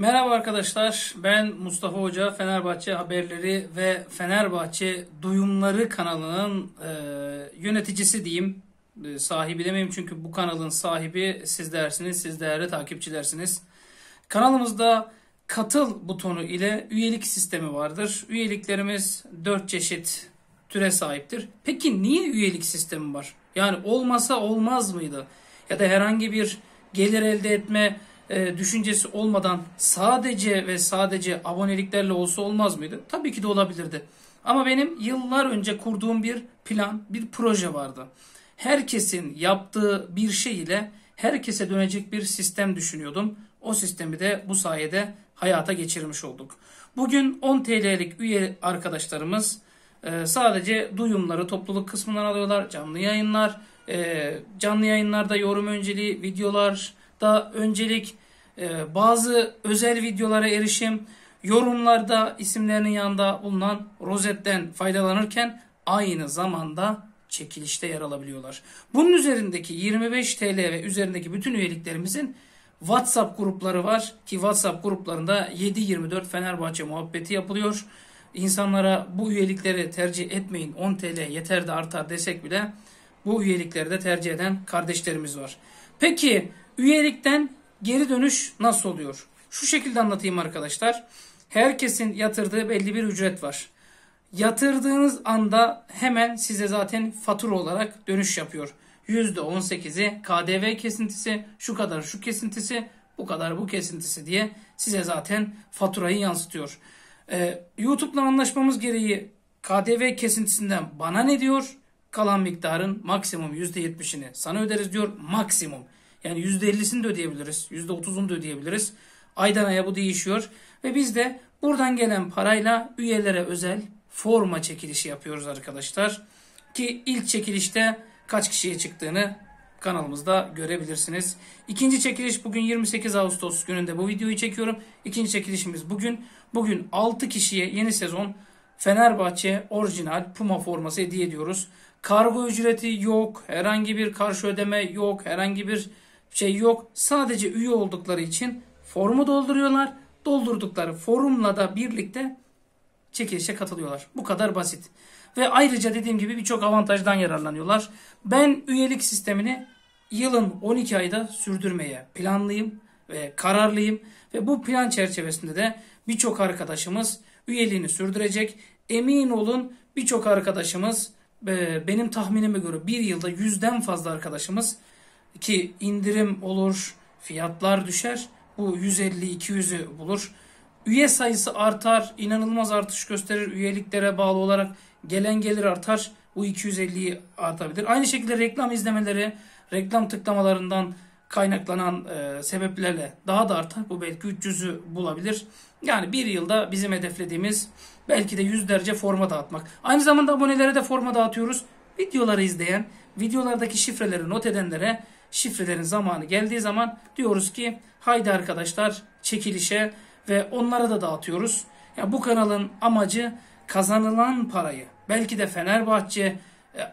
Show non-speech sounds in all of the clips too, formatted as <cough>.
Merhaba arkadaşlar, ben Mustafa Hoca, Fenerbahçe Haberleri ve Fenerbahçe Duyumları kanalının e, yöneticisi diyeyim. E, sahibi demeyeyim çünkü bu kanalın sahibi siz dersiniz, siz değerli takipçilersiniz. Kanalımızda katıl butonu ile üyelik sistemi vardır. Üyeliklerimiz 4 çeşit türe sahiptir. Peki niye üyelik sistemi var? Yani olmasa olmaz mıydı? Ya da herhangi bir gelir elde etme e, düşüncesi olmadan sadece ve sadece aboneliklerle olsa olmaz mıydı? Tabii ki de olabilirdi. Ama benim yıllar önce kurduğum bir plan, bir proje vardı. Herkesin yaptığı bir şey ile herkese dönecek bir sistem düşünüyordum. O sistemi de bu sayede hayata geçirmiş olduk. Bugün 10 TL'lik üye arkadaşlarımız e, sadece duyumları topluluk kısmından alıyorlar. Canlı yayınlar, e, canlı yayınlarda yorum önceliği, videolar da öncelik, e, bazı özel videolara erişim, yorumlarda isimlerinin yanında bulunan rozetten faydalanırken aynı zamanda çekilişte yer alabiliyorlar. Bunun üzerindeki 25 TL ve üzerindeki bütün üyeliklerimizin WhatsApp grupları var ki WhatsApp gruplarında 7-24 Fenerbahçe muhabbeti yapılıyor. İnsanlara bu üyelikleri tercih etmeyin 10 TL yeter de artar desek bile bu üyelikleri de tercih eden kardeşlerimiz var. Peki üyelikten geri dönüş nasıl oluyor? Şu şekilde anlatayım arkadaşlar. Herkesin yatırdığı belli bir ücret var. Yatırdığınız anda hemen size zaten fatura olarak dönüş yapıyor. %18'i KDV kesintisi, şu kadar şu kesintisi, bu kadar bu kesintisi diye size zaten faturayı yansıtıyor. Ee, YouTube'la anlaşmamız gereği KDV kesintisinden bana ne diyor? Kalan miktarın maksimum %70'ini sana öderiz diyor. Maksimum. Yani %50'sini de ödeyebiliriz. %30'unu da ödeyebiliriz. Aydan aya bu değişiyor. Ve biz de buradan gelen parayla üyelere özel forma çekilişi yapıyoruz arkadaşlar. Ki ilk çekilişte kaç kişiye çıktığını kanalımızda görebilirsiniz. İkinci çekiliş bugün 28 Ağustos gününde bu videoyu çekiyorum. İkinci çekilişimiz bugün. Bugün 6 kişiye yeni sezon Fenerbahçe orijinal Puma forması hediye ediyoruz. Kargo ücreti yok, herhangi bir karşı ödeme yok, herhangi bir şey yok. Sadece üye oldukları için formu dolduruyorlar. Doldurdukları forumla da birlikte çekilişe katılıyorlar. Bu kadar basit. Ve ayrıca dediğim gibi birçok avantajdan yararlanıyorlar. Ben üyelik sistemini yılın 12 ayda sürdürmeye planlıyım ve kararlıyım. Ve bu plan çerçevesinde de birçok arkadaşımız üyeliğini sürdürecek. Emin olun birçok arkadaşımız benim tahminime göre bir yılda yüzden fazla arkadaşımız ki indirim olur, fiyatlar düşer. Bu 150-200'ü bulur. Üye sayısı artar, inanılmaz artış gösterir. Üyeliklere bağlı olarak gelen gelir artar. Bu 250'yi artabilir. Aynı şekilde reklam izlemeleri, reklam tıklamalarından kaynaklanan e, sebeplerle daha da artar. Bu belki 300'ü bulabilir. Yani bir yılda bizim hedeflediğimiz belki de yüzlerce forma dağıtmak. Aynı zamanda abonelere de forma dağıtıyoruz. Videoları izleyen, videolardaki şifreleri not edenlere şifrelerin zamanı geldiği zaman diyoruz ki haydi arkadaşlar çekilişe ve onlara da dağıtıyoruz. Ya bu kanalın amacı kazanılan parayı belki de Fenerbahçe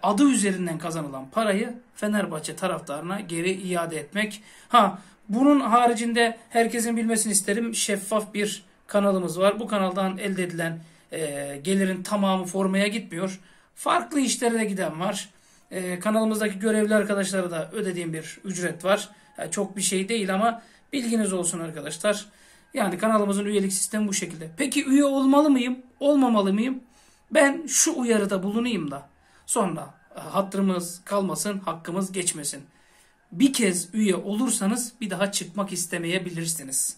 adı üzerinden kazanılan parayı Fenerbahçe taraftarına geri iade etmek. Ha bunun haricinde herkesin bilmesini isterim şeffaf bir kanalımız var. Bu kanaldan elde edilen e, gelirin tamamı formaya gitmiyor. Farklı işlere de giden var. E, kanalımızdaki görevli arkadaşlara da ödediğim bir ücret var. Yani çok bir şey değil ama bilginiz olsun arkadaşlar. Yani kanalımızın üyelik sistemi bu şekilde. Peki üye olmalı mıyım? Olmamalı mıyım? Ben şu uyarıda bulunayım da sonra e, hatırımız kalmasın, hakkımız geçmesin. Bir kez üye olursanız bir daha çıkmak istemeyebilirsiniz.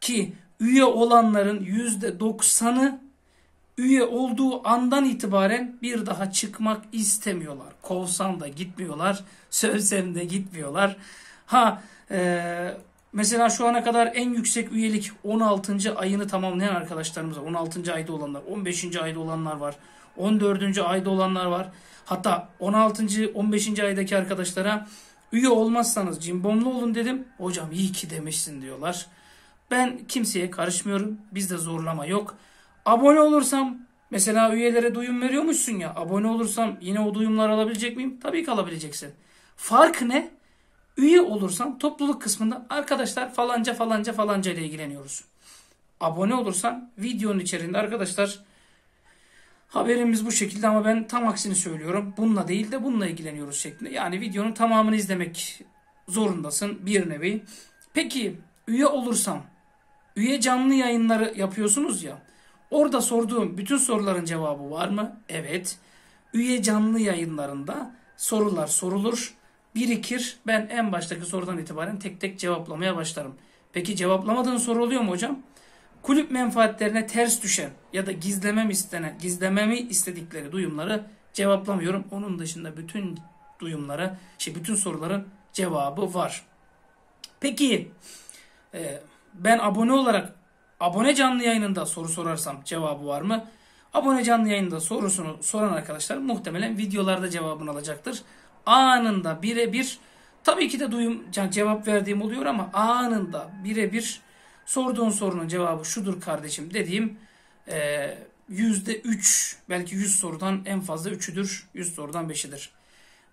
Ki üye olanların %90'ı üye olduğu andan itibaren bir daha çıkmak istemiyorlar. Kovsam da gitmiyorlar, <laughs> sövsem de gitmiyorlar. Ha e, mesela şu ana kadar en yüksek üyelik 16. ayını tamamlayan arkadaşlarımız var. 16. ayda olanlar, 15. ayda olanlar var. 14. ayda olanlar var. Hatta 16. 15. aydaki arkadaşlara üye olmazsanız cimbomlu olun dedim. Hocam iyi ki demişsin diyorlar. Ben kimseye karışmıyorum. Bizde zorlama yok. Abone olursam mesela üyelere duyum veriyormuşsun ya. Abone olursam yine o duyumları alabilecek miyim? Tabii ki alabileceksin. Fark ne? Üye olursam topluluk kısmında arkadaşlar falanca falanca falanca ile ilgileniyoruz. abone olursan videonun içerisinde arkadaşlar haberimiz bu şekilde ama ben tam aksini söylüyorum. Bununla değil de bununla ilgileniyoruz şeklinde. Yani videonun tamamını izlemek zorundasın bir nevi. Peki üye olursam üye canlı yayınları yapıyorsunuz ya. Orada sorduğum bütün soruların cevabı var mı? Evet. Üye canlı yayınlarında sorular sorulur, birikir. Ben en baştaki sorudan itibaren tek tek cevaplamaya başlarım. Peki cevaplamadığın soru oluyor mu hocam? Kulüp menfaatlerine ters düşen ya da gizlemem istenen, gizlememi istedikleri duyumları cevaplamıyorum. Onun dışında bütün duyumları, şey bütün soruların cevabı var. Peki e, ben abone olarak abone canlı yayınında soru sorarsam cevabı var mı? Abone canlı yayında sorusunu soran arkadaşlar muhtemelen videolarda cevabını alacaktır. Anında birebir tabii ki de duyum cevap verdiğim oluyor ama anında birebir sorduğun sorunun cevabı şudur kardeşim dediğim e, yüzde üç belki yüz sorudan en fazla üçüdür. Yüz sorudan beşidir.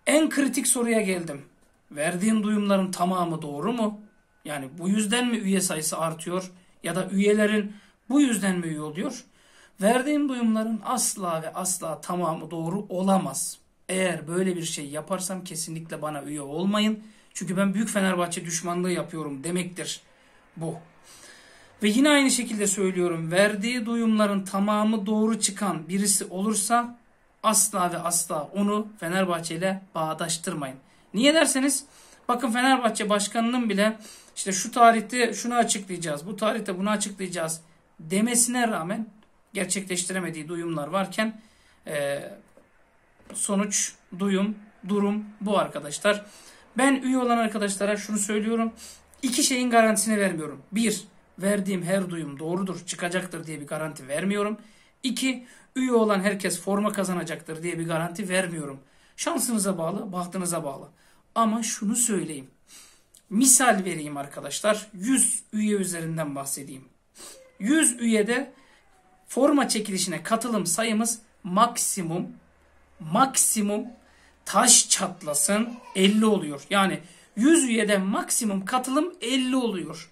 En kritik soruya geldim. Verdiğin duyumların tamamı doğru mu? Yani bu yüzden mi üye sayısı artıyor? Ya da üyelerin bu yüzden mi üye oluyor? Verdiğim duyumların asla ve asla tamamı doğru olamaz. Eğer böyle bir şey yaparsam kesinlikle bana üye olmayın. Çünkü ben Büyük Fenerbahçe düşmanlığı yapıyorum demektir bu. Ve yine aynı şekilde söylüyorum. Verdiği duyumların tamamı doğru çıkan birisi olursa asla ve asla onu Fenerbahçe ile bağdaştırmayın. Niye derseniz bakın Fenerbahçe başkanının bile işte şu tarihte şunu açıklayacağız, bu tarihte bunu açıklayacağız demesine rağmen gerçekleştiremediği duyumlar varken e, sonuç, duyum, durum bu arkadaşlar. Ben üye olan arkadaşlara şunu söylüyorum. İki şeyin garantisini vermiyorum. Bir, verdiğim her duyum doğrudur, çıkacaktır diye bir garanti vermiyorum. İki, üye olan herkes forma kazanacaktır diye bir garanti vermiyorum. Şansınıza bağlı, bahtınıza bağlı. Ama şunu söyleyeyim. Misal vereyim arkadaşlar. 100 üye üzerinden bahsedeyim. 100 üyede forma çekilişine katılım sayımız maksimum maksimum taş çatlasın 50 oluyor. Yani 100 üyede maksimum katılım 50 oluyor.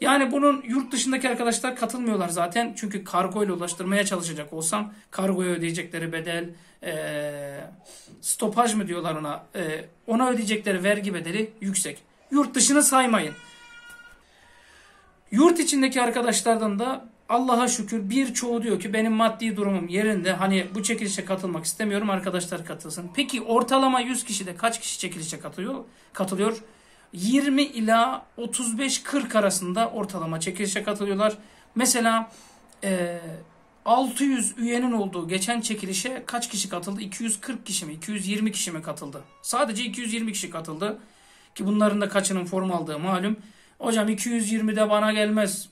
Yani bunun yurt dışındaki arkadaşlar katılmıyorlar zaten. Çünkü kargo ile ulaştırmaya çalışacak olsam kargoya ödeyecekleri bedel, e, stopaj mı diyorlar ona, e, ona ödeyecekleri vergi bedeli yüksek. Yurt dışını saymayın. Yurt içindeki arkadaşlardan da Allah'a şükür birçoğu diyor ki benim maddi durumum yerinde. Hani bu çekilişe katılmak istemiyorum arkadaşlar katılsın. Peki ortalama 100 kişide kaç kişi çekilişe katılıyor? Katılıyor. 20 ila 35-40 arasında ortalama çekilişe katılıyorlar. Mesela e, 600 üyenin olduğu geçen çekilişe kaç kişi katıldı? 240 kişi mi? 220 kişi mi katıldı? Sadece 220 kişi katıldı. Ki bunların da kaçının form aldığı malum. Hocam 220 de bana gelmez.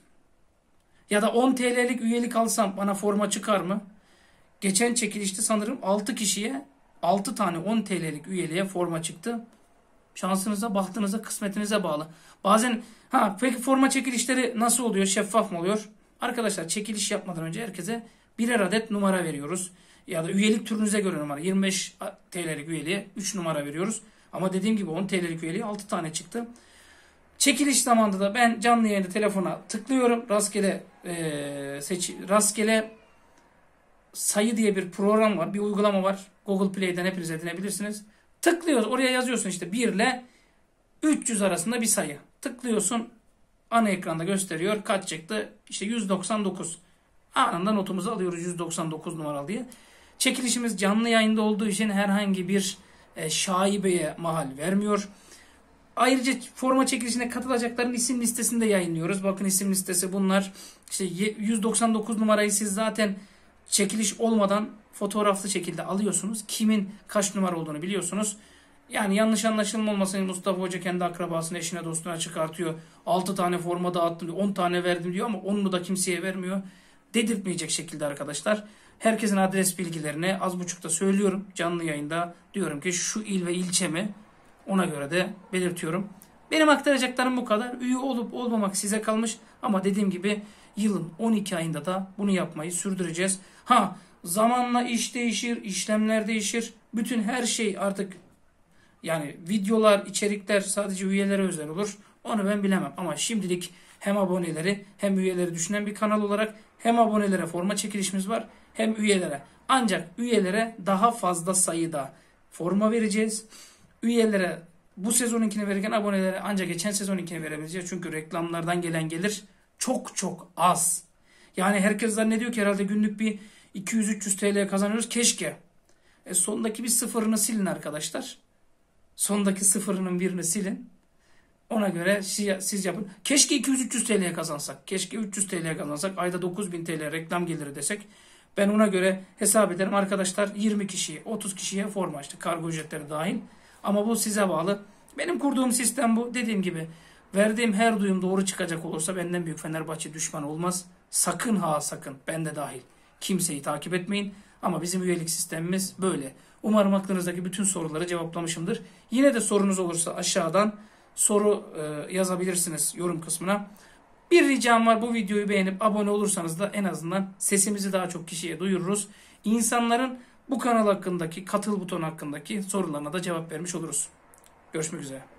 Ya da 10 TL'lik üyelik alsam bana forma çıkar mı? Geçen çekilişte sanırım 6 kişiye 6 tane 10 TL'lik üyeliğe forma çıktı. Şansınıza, bahtınıza, kısmetinize bağlı. Bazen ha peki forma çekilişleri nasıl oluyor? Şeffaf mı oluyor? Arkadaşlar çekiliş yapmadan önce herkese birer adet numara veriyoruz. Ya da üyelik türünüze göre numara. 25 TL'lik üyeliğe 3 numara veriyoruz. Ama dediğim gibi 10 TL'lik üyeliğe 6 tane çıktı. Çekiliş zamanında da ben canlı yayında telefona tıklıyorum. Rastgele e, seç, rastgele sayı diye bir program var. Bir uygulama var. Google Play'den hepiniz edinebilirsiniz. Tıklıyoruz. Oraya yazıyorsun işte 1 ile 300 arasında bir sayı. Tıklıyorsun. Ana ekranda gösteriyor. Kaç çıktı? İşte 199. Anında notumuzu alıyoruz 199 numaralı diye. Çekilişimiz canlı yayında olduğu için herhangi bir e, şaibeye mahal vermiyor. Ayrıca forma çekilişine katılacakların isim listesini de yayınlıyoruz. Bakın isim listesi bunlar. İşte 199 numarayı siz zaten çekiliş olmadan fotoğraflı şekilde alıyorsunuz. Kimin kaç numara olduğunu biliyorsunuz. Yani yanlış anlaşılma olmasın Mustafa Hoca kendi akrabasını eşine dostuna çıkartıyor. 6 tane forma dağıttım diyor. 10 tane verdim diyor ama 10'unu da kimseye vermiyor. Dedirtmeyecek şekilde arkadaşlar. Herkesin adres bilgilerini az buçukta söylüyorum. Canlı yayında diyorum ki şu il ve ilçemi ona göre de belirtiyorum. Benim aktaracaklarım bu kadar. Üye olup olmamak size kalmış. Ama dediğim gibi yılın 12 ayında da bunu yapmayı sürdüreceğiz. Ha zamanla iş değişir, işlemler değişir. Bütün her şey artık yani videolar, içerikler sadece üyelere özel olur. Onu ben bilemem ama şimdilik hem aboneleri hem üyeleri düşünen bir kanal olarak hem abonelere forma çekilişimiz var hem üyelere. Ancak üyelere daha fazla sayıda forma vereceğiz. Üyelere bu sezonunkini verirken abonelere ancak geçen sezonunkini verebileceğiz. Çünkü reklamlardan gelen gelir çok çok az. Yani herkes zannediyor ki herhalde günlük bir 200-300 TL kazanıyoruz. Keşke. E sondaki bir sıfırını silin arkadaşlar. Sondaki sıfırının birini silin. Ona göre siz yapın. Keşke 200-300 TL'ye kazansak. Keşke 300 TL'ye kazansak. Ayda 9000 TL reklam geliri desek. Ben ona göre hesap ederim. Arkadaşlar 20 kişiye, 30 kişiye forma açtık. Kargo ücretleri dahil. Ama bu size bağlı. Benim kurduğum sistem bu. Dediğim gibi verdiğim her duyum doğru çıkacak olursa benden büyük Fenerbahçe düşman olmaz. Sakın ha sakın ben de dahil. Kimseyi takip etmeyin. Ama bizim üyelik sistemimiz böyle. Umarım aklınızdaki bütün soruları cevaplamışımdır. Yine de sorunuz olursa aşağıdan soru e, yazabilirsiniz yorum kısmına. Bir ricam var bu videoyu beğenip abone olursanız da en azından sesimizi daha çok kişiye duyururuz. İnsanların bu kanal hakkındaki katıl buton hakkındaki sorularına da cevap vermiş oluruz. Görüşmek üzere.